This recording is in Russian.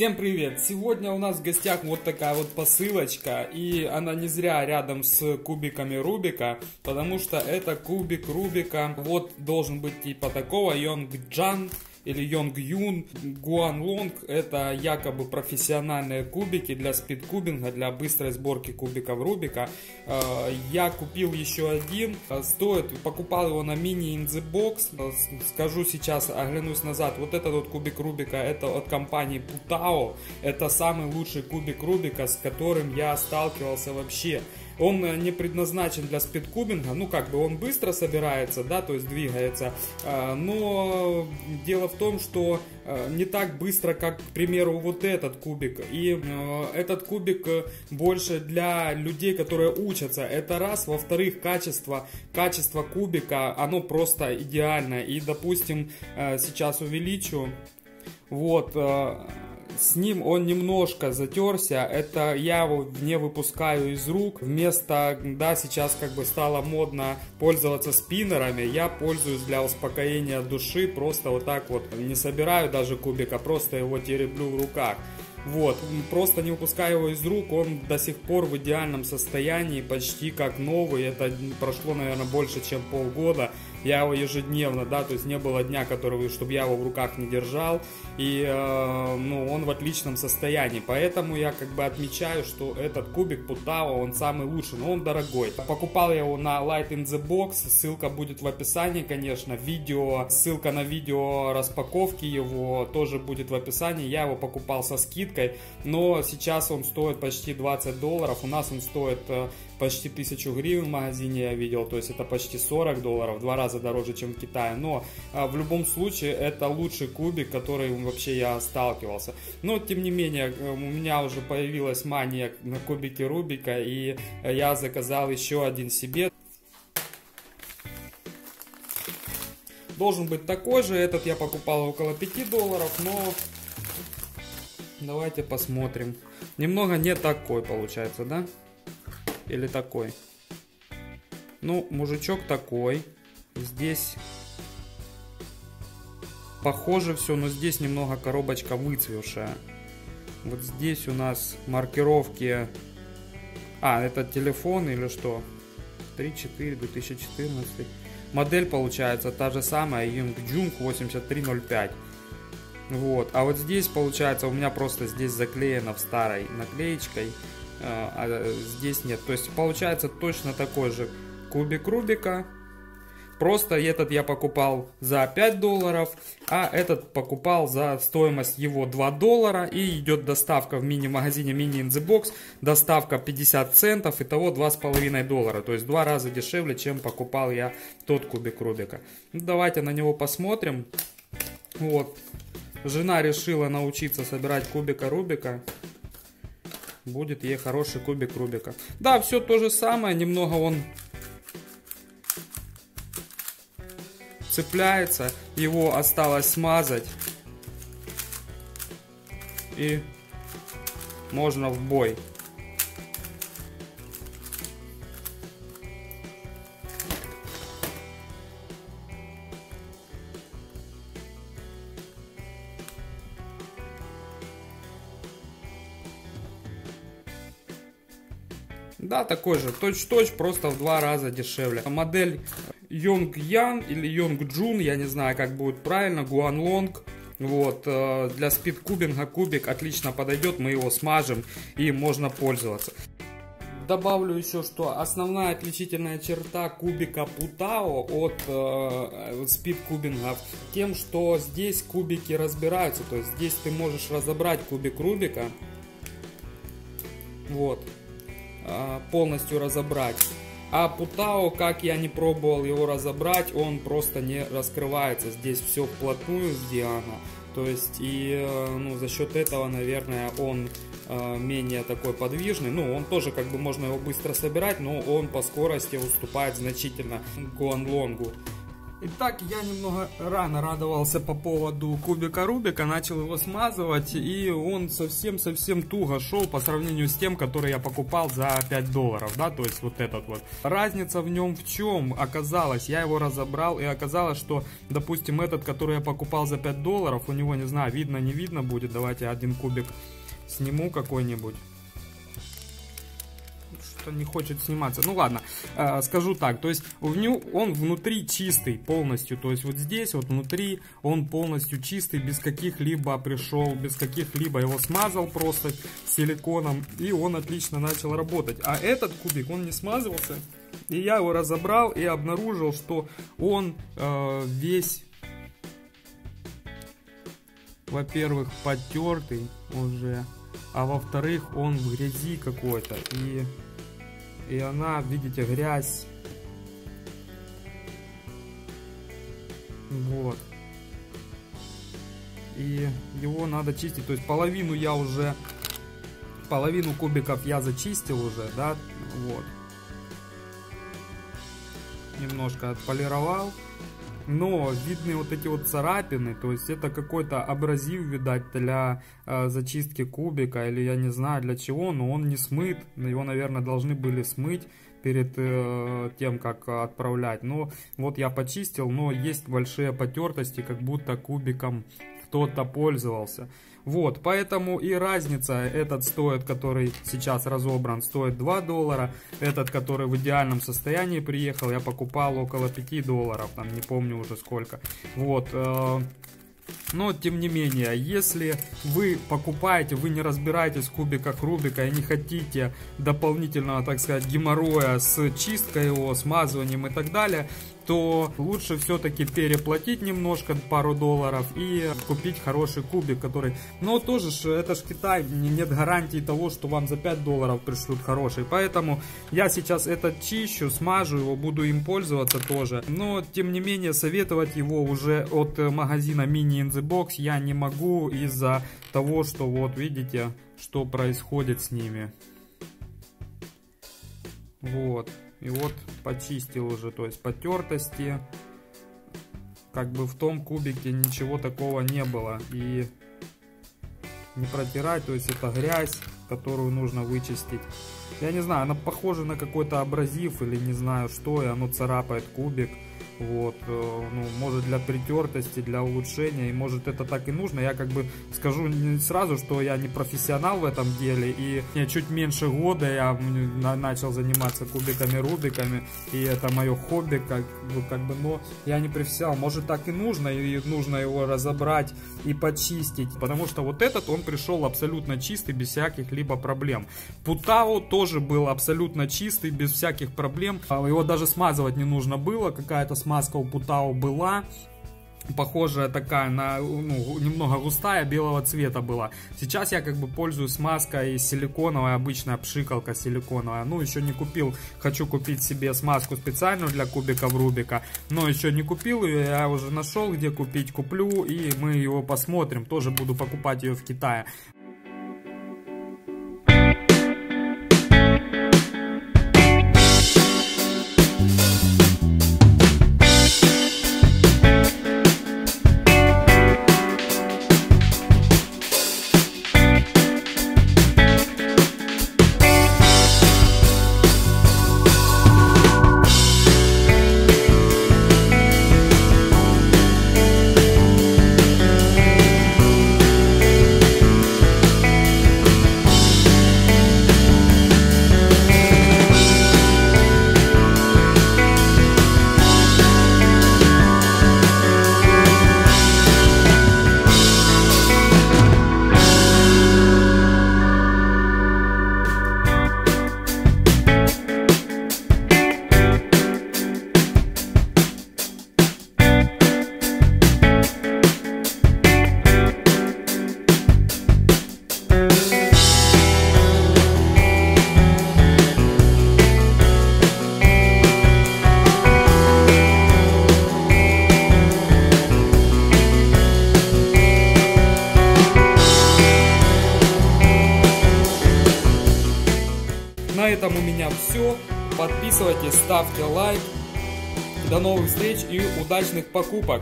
Всем привет! Сегодня у нас в гостях вот такая вот посылочка, и она не зря рядом с кубиками Рубика, потому что это кубик Рубика, вот должен быть типа такого Йонгджан или Йонг Юн, Гуан Лонг. Это якобы профессиональные кубики для спидкубинга, для быстрой сборки кубиков Рубика. Э, я купил еще один, э, стоит, покупал его на мини in. Э, скажу сейчас, оглянусь назад, вот этот вот кубик Рубика, это от компании Putao. Это самый лучший кубик Рубика, с которым я сталкивался вообще. Он э, не предназначен для спидкубинга, ну как бы он быстро собирается, да, то есть двигается, а, но дело в том, что э, не так быстро, как, к примеру, вот этот кубик. И э, этот кубик больше для людей, которые учатся. Это раз. Во-вторых, качество, качество кубика, оно просто идеальное. И, допустим, сейчас увеличу. Вот, с ним он немножко затерся. Это я его не выпускаю из рук. Вместо, да, сейчас как бы стало модно пользоваться спиннерами. Я пользуюсь для успокоения души. Просто вот так вот не собираю даже кубика, просто его тереблю в руках. Вот, просто не выпуская его из рук, он до сих пор в идеальном состоянии, почти как новый. Это прошло, наверное, больше, чем полгода я его ежедневно, да, то есть не было дня, который, чтобы я его в руках не держал, и, э, ну, он в отличном состоянии, поэтому я как бы отмечаю, что этот кубик Путава, он самый лучший, но он дорогой. Покупал я его на Light in the Box, ссылка будет в описании, конечно, видео, ссылка на видео распаковки его тоже будет в описании, я его покупал со скидкой, но сейчас он стоит почти 20 долларов, у нас он стоит э, почти 1000 гривен в магазине я видел, то есть это почти 40 долларов, два раза дороже, чем в Китае. Но а, в любом случае это лучший кубик, который вообще я сталкивался. Но тем не менее, э, у меня уже появилась мания на кубике Рубика, и я заказал еще один себе. Должен быть такой же, этот я покупал около 5 долларов, но давайте посмотрим. Немного не такой получается, да? Или такой? Ну, мужичок такой. Здесь похоже все, но здесь немного коробочка выцвевшая. Вот здесь у нас маркировки... А, это телефон или что? 3.4 2014. Модель получается та же самая, Yongjung 8305. Вот, а вот здесь получается у меня просто здесь заклеено в старой наклеечкой а, а здесь нет. То есть получается точно такой же кубик Рубика. Просто этот я покупал за 5 долларов, а этот покупал за стоимость его 2 доллара. И идет доставка в мини-магазине Mini in the Box. Доставка 50 центов, итого 2,5 доллара. То есть два раза дешевле, чем покупал я тот кубик Рубика. Ну, давайте на него посмотрим. Вот. Жена решила научиться собирать кубика Рубика будет ей хороший кубик Рубика. Да, все то же самое, немного он цепляется, его осталось смазать и можно в бой. Да, такой же, точь-точь, просто в два раза дешевле. Модель Йонг Ян или Йонг Джун, я не знаю, как будет правильно, Гуан Лонг. Вот, э, для спидкубинга кубик отлично подойдет, мы его смажем и можно пользоваться. Добавлю еще, что основная отличительная черта кубика Путао от э, спидкубингов тем, что здесь кубики разбираются, то есть здесь ты можешь разобрать кубик Рубика, вот, полностью разобрать. А Путао, как я не пробовал его разобрать, он просто не раскрывается. Здесь все вплотную сделано. То есть и э, ну, за счет этого, наверное, он э, менее такой подвижный. Ну, он тоже как бы можно его быстро собирать, но он по скорости уступает значительно Гуанлонгу. Итак, я немного рано радовался по поводу кубика Рубика, начал его смазывать, и он совсем-совсем туго шел по сравнению с тем, который я покупал за 5 долларов, да, то есть вот этот вот. Разница в нем в чем? Оказалось, я его разобрал, и оказалось, что, допустим, этот, который я покупал за 5 долларов, у него, не знаю, видно, не видно будет, давайте один кубик сниму какой-нибудь что не хочет сниматься. Ну ладно, э, скажу так, то есть в ню, он внутри чистый полностью, то есть вот здесь вот внутри он полностью чистый, без каких-либо пришел, без каких-либо его смазал просто силиконом, и он отлично начал работать. А этот кубик, он не смазывался, и я его разобрал и обнаружил, что он э, весь, во-первых, потертый уже, а во-вторых, он в грязи какой-то. И и она, видите, грязь. Вот. И его надо чистить. То есть половину я уже, половину кубиков я зачистил уже, да, вот. Немножко отполировал. Но видны вот эти вот царапины, то есть это какой-то абразив, видать, для э, зачистки кубика, или я не знаю для чего, но он не смыт, его, наверное, должны были смыть перед э, тем, как отправлять. Но вот я почистил, но есть большие потертости, как будто кубиком кто-то пользовался. Вот, поэтому и разница, этот стоит, который сейчас разобран, стоит 2 доллара, этот, который в идеальном состоянии приехал, я покупал около 5 долларов, там не помню уже сколько. Вот, э, но, тем не менее, если вы покупаете, вы не разбираетесь в кубиках Рубика и не хотите дополнительного, так сказать, геморроя с чисткой его, смазыванием и так далее, то лучше все-таки переплатить немножко, пару долларов, и купить хороший кубик, который... Но тоже ж, это ж Китай, нет гарантии того, что вам за 5 долларов пришлют хороший. Поэтому я сейчас этот чищу, смажу его, буду им пользоваться тоже. Но, тем не менее, советовать его уже от магазина Mini in the Box я не могу из-за того, что вот видите, что происходит с ними. Вот. И вот почистил уже, то есть потертости. Как бы в том кубике ничего такого не было. И не протирать, то есть это грязь, которую нужно вычистить. Я не знаю, она похожа на какой-то абразив или не знаю что, и оно царапает кубик. Вот, э, ну, может для притертости, для улучшения, и может это так и нужно. Я как бы скажу сразу, что я не профессионал в этом деле, и чуть меньше года я начал заниматься кубиками, рубиками, и это мое хобби, как бы, как бы, но я не профессионал. Может так и нужно, и нужно его разобрать и почистить, потому что вот этот, он пришел абсолютно чистый, без всяких либо проблем. Путао тоже был абсолютно чистый, без всяких проблем, его даже смазывать не нужно было, какая-то смазка маска у Путао была, похожая такая на ну, немного густая белого цвета была. Сейчас я как бы пользуюсь маской силиконовая, обычная пшикалка силиконовая. Ну, еще не купил, хочу купить себе смазку специальную для кубиков Рубика, но еще не купил ее, я уже нашел, где купить, куплю, и мы его посмотрим. Тоже буду покупать ее в Китае. Подписывайтесь, ставьте лайк. До новых встреч и удачных покупок!